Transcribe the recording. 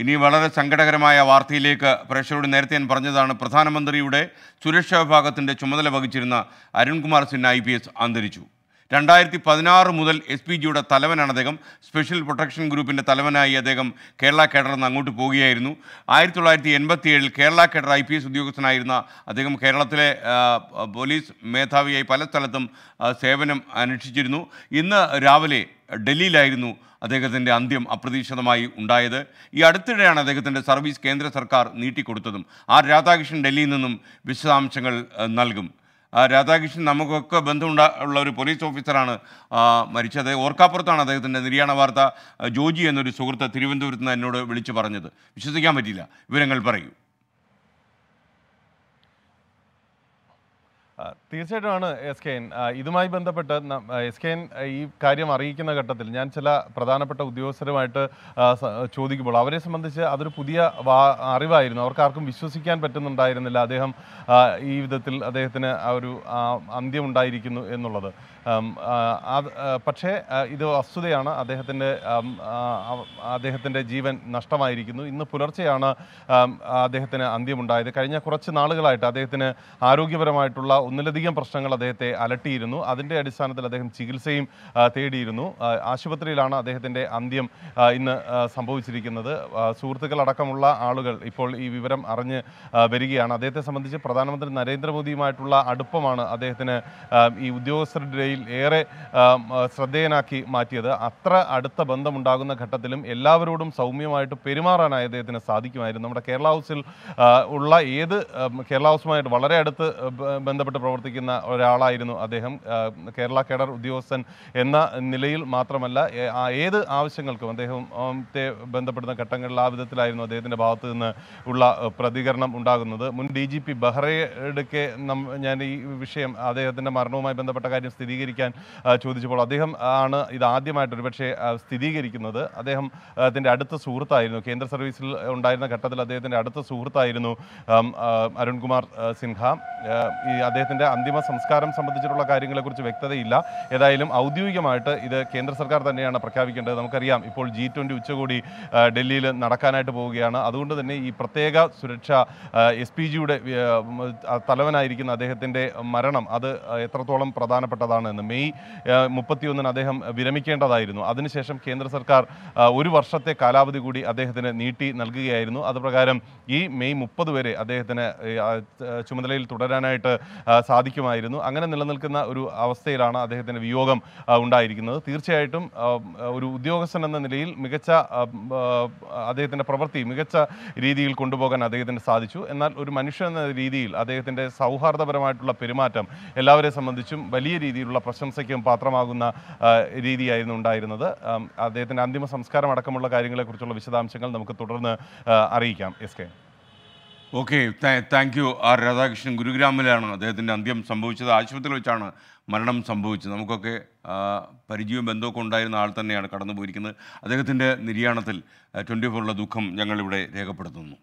ഇനി വളരെ സങ്കടകരമായ വാർത്തയിലേക്ക് പ്രേക്ഷകരോട് നേരത്തെ ഞാൻ പറഞ്ഞതാണ് പ്രധാനമന്ത്രിയുടെ സുരക്ഷാ വിഭാഗത്തിന്റെ ചുമതല വഹിച്ചിരുന്ന അരുൺകുമാർ സിൻ ഐ പി എസ് അന്തരിച്ചു. രണ്ടായിരത്തി പതിനാറ് മുതൽ എസ് പി ജിയുടെ തലവനാണ് അദ്ദേഹം. സ്പെഷ്യൽ പ്രൊട്ടക്ഷൻ ഗ്രൂപ്പിന്റെ തലവനായി അദ്ദേഹം കേരള കേഡറിൽ നിന്ന് അങ്ങോട്ട് പോവുകയായിരുന്നു. ആയിരത്തി തൊള്ളായിരത്തി എൺപത്തി ഏഴിൽ Kerala cadre I P S ഉദ്യോഗസ്ഥനായിരുന്ന അദ്ദേഹം കേരളത്തിലെ പോലീസ് മേധാവിയായി പല സ്ഥലത്തും സേവനം അനുഷ്ഠിച്ചിരുന്നു. ഇന്ന് രാവിലെ ഡൽഹിയിലായിരുന്നു അദ്ദേഹത്തിന്റെ അന്ത്യം അപ്രതീക്ഷിതമായി ഉണ്ടായത്. ഈ അടുത്തിടെയാണ് അദ്ദേഹത്തിന്റെ സർവീസ് കേന്ദ്ര സർക്കാർ നീട്ടിക്കൊടുത്തതും. ആർ രാധാകൃഷ്ണൻ ഡൽഹിയിൽ നിന്നും വിശദാംശങ്ങൾ നൽകും. രാധാകൃഷ്ണൻ നമുക്കൊക്കെ ബന്ധമുണ്ട ഉള്ള ഒരു പോലീസ് ഓഫീസറാണ് മരിച്ചത്. ഓർക്കാപ്പുറത്താണ് അദ്ദേഹത്തിന്റെ നിര്യാണ വാർത്ത. ജോജി എന്നൊരു സുഹൃത്ത് തിരുവനന്തപുരത്ത് നിന്ന് എന്നോട് വിളിച്ചു പറഞ്ഞത്. വിശ്വസിക്കാൻ പറ്റില്ല. വിവരങ്ങൾ പറയൂ. ആ, തീർച്ചയായിട്ടുമാണ് എസ് കെ എൻ ഇതുമായി ബന്ധപ്പെട്ട് എസ് കെ എൻ ഈ കാര്യം അറിയിക്കുന്ന ഘട്ടത്തിൽ ഞാൻ ചില പ്രധാനപ്പെട്ട ഉദ്യോഗസ്ഥരുമായിട്ട് ചോദിക്കുമ്പോൾ അവരെ സംബന്ധിച്ച് അതൊരു പുതിയ അറിവായിരുന്നു. അവർക്ക് ആർക്കും വിശ്വസിക്കാൻ പറ്റുന്നുണ്ടായിരുന്നില്ല അദ്ദേഹം ഈ വിധത്തിൽ അദ്ദേഹത്തിന് ആ ഒരു അന്ത്യം ഉണ്ടായിരിക്കുന്നു എന്നുള്ളത്. പക്ഷേ ഇത് വസ്തുതയാണ്. അദ്ദേഹത്തിന്റെ അദ്ദേഹത്തിന്റെ ജീവൻ നഷ്ടമായിരിക്കുന്നു. ഇന്ന് പുലർച്ചെയാണ് അദ്ദേഹത്തിന് അന്ത്യമുണ്ടായത്. കഴിഞ്ഞ കുറച്ച് നാളുകളായിട്ട് അദ്ദേഹത്തിന് ആരോഗ്യപരമായിട്ടുള്ള ഒന്നിലധികം പ്രശ്നങ്ങൾ അദ്ദേഹത്തെ അലട്ടിയിരുന്നു. അതിന്റെ അടിസ്ഥാനത്തിൽ അദ്ദേഹം ചികിത്സയും തേടിയിരുന്നു. ആശുപത്രിയിലാണ് അദ്ദേഹത്തിന്റെ അന്ത്യം ഇന്ന് സംഭവിച്ചിരിക്കുന്നത്. സുഹൃത്തുക്കളടക്കമുള്ള ആളുകൾ ഇപ്പോൾ ഈ വിവരം അറിഞ്ഞ് വരികയാണ്. അദ്ദേഹത്തെ സംബന്ധിച്ച് പ്രധാനമന്ത്രി നരേന്ദ്രമോദിയുമായിട്ടുള്ള അടുപ്പമാണ് അദ്ദേഹത്തിന് ഈ ഉദ്യോഗസ്ഥരുടെയിൽ ഏറെ ശ്രദ്ധേയനാക്കി മാറ്റിയത്. അത്ര അടുത്ത ബന്ധമുണ്ടാകുന്ന ഘട്ടത്തിലും എല്ലാവരോടും സൗമ്യമായിട്ട് പെരുമാറാനായി അദ്ദേഹത്തിന് സാധിക്കുമായിരുന്നു. നമ്മുടെ കേരള ഹൗസിൽ ഉള്ള ഏത് കേരള ഹൗസുമായിട്ട് വളരെ അടുത്ത് ബന്ധപ്പെട്ട് പ്രവർത്തിക്കുന്ന ഒരാളായിരുന്നു അദ്ദേഹം. കേരള കേഡർ ഉദ്യോഗസ്ഥൻ എന്ന നിലയിൽ മാത്രമല്ല ഏത് ആവശ്യങ്ങൾക്കും അദ്ദേഹം ആം, ബന്ധപ്പെടുന്ന ഘട്ടങ്ങളിൽ ആ വിധത്തിലായിരുന്നു അദ്ദേഹത്തിന്റെ ഭാഗത്തു നിന്ന് ഉള്ള പ്രതികരണം ഉണ്ടാകുന്നത്. മുൻ ഡി ജി പി ബഹ്റയുടെ ഞാൻ ഈ വിഷയം അദ്ദേഹത്തിന്റെ മരണവുമായി ബന്ധപ്പെട്ട കാര്യം സ്ഥിരീകരിക്കാൻ ചോദിച്ചപ്പോൾ അദ്ദേഹം ആണ് ഇത് ആദ്യമായിട്ട് ഒരുപക്ഷെ ആ, സ്ഥിരീകരിക്കുന്നത്. അദ്ദേഹം അതിന്റെ അടുത്ത സുഹൃത്തായിരുന്നു. കേന്ദ്ര സർവീസിൽ ഉണ്ടായിരുന്ന ഘട്ടത്തിൽ അദ്ദേഹത്തിന്റെ അടുത്ത സുഹൃത്തായിരുന്നു അരുൺകുമാർ സിൻഹ. ഈ അദ്ദേഹത്തിന്റെ അന്തിമ സംസ്കാരം സംബന്ധിച്ചിട്ടുള്ള കാര്യങ്ങളെക്കുറിച്ച് വ്യക്തതയില്ല. ഏതായാലും ഔദ്യോഗികമായിട്ട് ഇത് കേന്ദ്ര സർക്കാർ തന്നെയാണ് പ്രഖ്യാപിക്കേണ്ടത്. നമുക്കറിയാം ഇപ്പോൾ ജി ട്വന്റി ഉച്ചകോടി ഡൽഹിയിൽ നടക്കാനായിട്ട് പോവുകയാണ്. അതുകൊണ്ട് തന്നെ ഈ പ്രത്യേക സുരക്ഷ എസ് പി ജിയുടെ തലവനായിരിക്കുന്ന അദ്ദേഹത്തിന്റെ മരണം അത് എത്രത്തോളം പ്രധാനപ്പെട്ടതാണ് എന്ന് മെയ് മുപ്പത്തിയൊന്നിന് അദ്ദേഹം വിരമിക്കേണ്ടതായിരുന്നു. അതിനുശേഷം കേന്ദ്ര സർക്കാർ ഒരു വർഷത്തെ കാലാവധി കൂടി അദ്ദേഹത്തിന് നീട്ടി നൽകുകയായിരുന്നു. അതുപ്രകാരം ഈ മെയ് മുപ്പത് വരെ അദ്ദേഹത്തിന് ചുമതലയിൽ തുടരാനായിട്ട് ആ, സാധിക്കുമായിരുന്നു. അങ്ങനെ നിലനിൽക്കുന്ന ഒരു അവസ്ഥയിലാണ് അദ്ദേഹത്തിന്റെ വിയോഗം ഉണ്ടായിരിക്കുന്നത്. തീർച്ചയായിട്ടും ഒരു ഉദ്യോഗസ്ഥൻ എന്ന നിലയിൽ മികച്ച അദ്ദേഹത്തിന്റെ പ്രവൃത്തി മികച്ച രീതിയിൽ കൊണ്ടുപോകാൻ അദ്ദേഹത്തിന് സാധിച്ചു. എന്നാൽ ഒരു മനുഷ്യൻ എന്ന രീതിയിൽ അദ്ദേഹത്തിന്റെ സൗഹാർദ്ദപരമായിട്ടുള്ള പെരുമാറ്റം എല്ലാവരെ സംബന്ധിച്ചും വലിയ രീതിയിലുള്ള പ്രശംസയ്ക്കും പാത്രമാകുന്ന രീതിയായിരുന്നു ഉണ്ടായിരുന്നത്. അദ്ദേഹത്തിന്റെ അന്തിമ സംസ്കാരം അടക്കമുള്ള കാര്യങ്ങളെക്കുറിച്ചുള്ള വിശദാംശങ്ങൾ നമുക്ക് തുടർന്ന് അറിയിക്കാം. S K. Okay thank you. R Radhakrishnan ഗുരുഗ്രാമിലാണ്. അദ്ദേഹത്തിന്റെ അന്ത്യം സംഭവിച്ചത് ആശുപത്രിയിൽ വെച്ചാണ് മരണം സംഭവിച്ചത്. നമുക്കൊക്കെ പരിചയവും ബന്ധമൊക്കെ ഉണ്ടായിരുന്ന ആൾ തന്നെയാണ് കടന്നു പോയിരിക്കുന്നത് അദ്ദേഹത്തിന്റെ നിര്യാണത്തിൽ ട്വന്റി ഫോറിലെ ദുഃഖം ഞങ്ങളിവിടെ രേഖപ്പെടുത്തുന്നു.